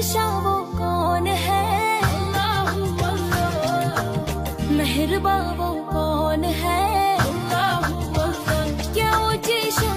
बादशाह वो कौन है? मेहरबा वो